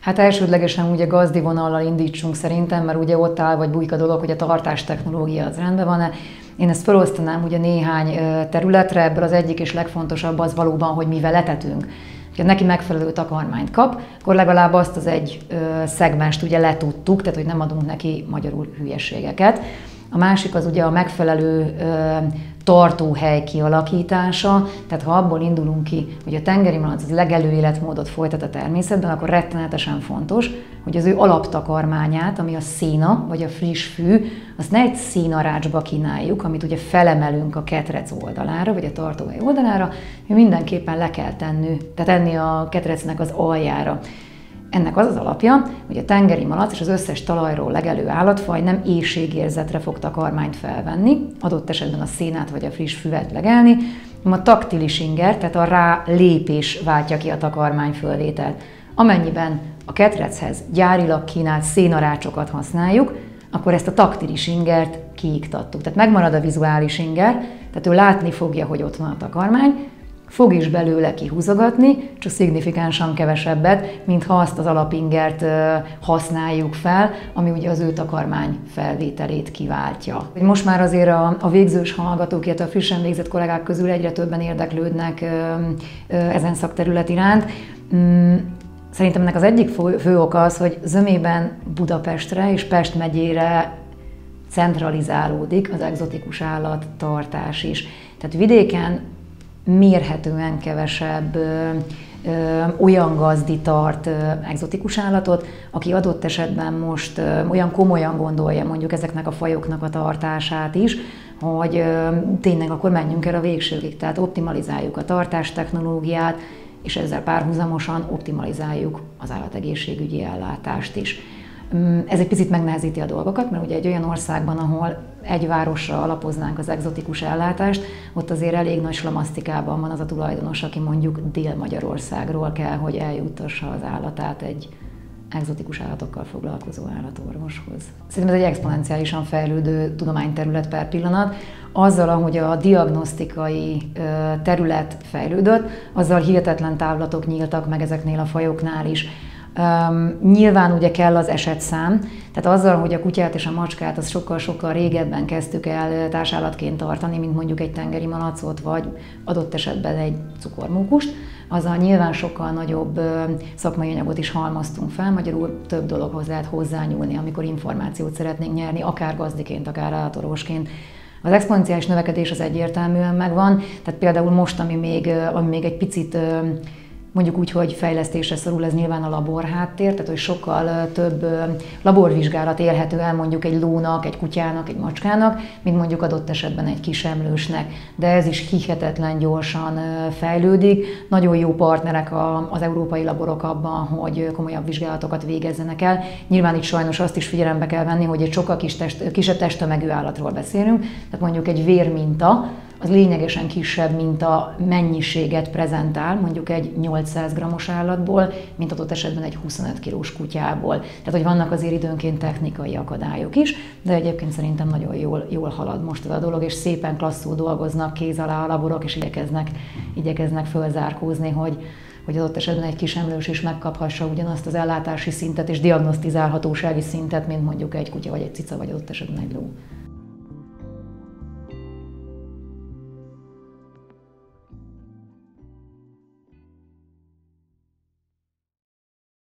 Hát elsődlegesen ugye gazdi vonallal indítsunk szerintem, mert ugye ott áll vagy bújik a dolog, hogy a tartás technológia az rendben van-e. Én ezt felosztanám ugye néhány területre, ebből az egyik és legfontosabb az valóban, hogy mivel letetünk. Ha neki megfelelő takarmányt kap, akkor legalább azt az egy szegmest ugye letudtuk, tehát hogy nem adunk neki magyarul hülyeségeket. A másik az ugye a megfelelő tartóhely kialakítása, tehát ha abból indulunk ki, hogy a tengeri malac az legelő életmódot folytat a természetben, akkor rettenetesen fontos, hogy az ő alaptakarmányát, ami a szína, vagy a friss fű, azt ne egy színarácsba kínáljuk, amit ugye felemelünk a ketrec oldalára, vagy a tartóhely oldalára, mi mindenképpen le kell tenni, tehát tenni a ketrecnek az aljára. Ennek az az alapja, hogy a tengeri malac és az összes talajról legelő állatfaj nem éjségérzetre fog takarmányt felvenni, adott esetben a szénát vagy a friss füvet legelni, hanem a taktilis inger, tehát a rá lépés váltja ki a takarmány fölvételt. Amennyiben a ketrechez gyárilag kínált szénarácsokat használjuk, akkor ezt a taktilis ingert kiiktattuk. Tehát megmarad a vizuális inger, tehát ő látni fogja, hogy ott van a takarmány, fog is belőle kihúzogatni, csak szignifikánsan kevesebbet, mint ha azt az alapingert használjuk fel, ami ugye az ő takarmány felvételét kiváltja. Most már azért a, a végzős hallgatók, illetve a frissen végzett kollégák közül egyre többen érdeklődnek ezen szakterület iránt. Mm, szerintem ennek az egyik fő oka az, hogy zömében Budapestre és Pest megyére centralizálódik az egzotikus állattartás is. Tehát vidéken mérhetően kevesebb olyan gazdi tart egzotikus állatot, aki adott esetben most olyan komolyan gondolja mondjuk ezeknek a fajoknak a tartását is, hogy tényleg akkor menjünk el a végsőkig, tehát optimalizáljuk a tartás technológiát, és ezzel párhuzamosan optimalizáljuk az állategészségügyi ellátást is. Mm, ez egy picit megnehezíti a dolgokat, mert ugye egy olyan országban, ahol egy városra alapoznánk az egzotikus ellátást, ott azért elég nagy slamasztikában van az a tulajdonos, aki mondjuk Dél-Magyarországról kell, hogy eljuttassa az állatát egy egzotikus állatokkal foglalkozó állatorvoshoz. Szerintem ez egy exponenciálisan fejlődő tudományterület per pillanat. Azzal, ahogy a diagnosztikai terület fejlődött, azzal hihetetlen távlatok nyíltak meg ezeknél a fajoknál is Um, nyilván ugye kell az esetszám, tehát azzal, hogy a kutyát és a macskát az sokkal-sokkal régebben kezdtük el társállatként tartani, mint mondjuk egy tengeri malacot, vagy adott esetben egy cukormókust, azzal nyilván sokkal nagyobb szakmai anyagot is halmaztunk fel, magyarul több dologhoz lehet hozzányúlni, amikor információt szeretnénk nyerni, akár gazdiként, akár állatorvosként. Az exponenciális növekedés az egyértelműen megvan, tehát például most, ami még, ami még egy picit mondjuk úgy, hogy fejlesztésre szorul, ez nyilván a labor háttér, tehát hogy sokkal több laborvizsgálat érhető el mondjuk egy lónak, egy kutyának, egy macskának, mint mondjuk adott esetben egy kis emlősnek. De ez is hihetetlen gyorsan fejlődik. Nagyon jó partnerek az európai laborok abban, hogy komolyabb vizsgálatokat végezzenek el. Nyilván itt sajnos azt is figyelembe kell venni, hogy egy sokkal kis test, kisebb testtömegű állatról beszélünk, tehát mondjuk egy vérminta, az lényegesen kisebb, mint a mennyiséget prezentál, mondjuk egy 800 g-os állatból, mint adott esetben egy 25 kilós kutyából. Tehát, hogy vannak azért időnként technikai akadályok is, de egyébként szerintem nagyon jól, jól halad most ez a dolog, és szépen klasszul dolgoznak kéz alá a laborok, és igyekeznek, igyekeznek fölzárkózni, hogy, hogy adott esetben egy kis emlős is megkaphassa ugyanazt az ellátási szintet és diagnosztizálhatósági szintet, mint mondjuk egy kutya vagy egy cica, vagy adott esetben egy ló.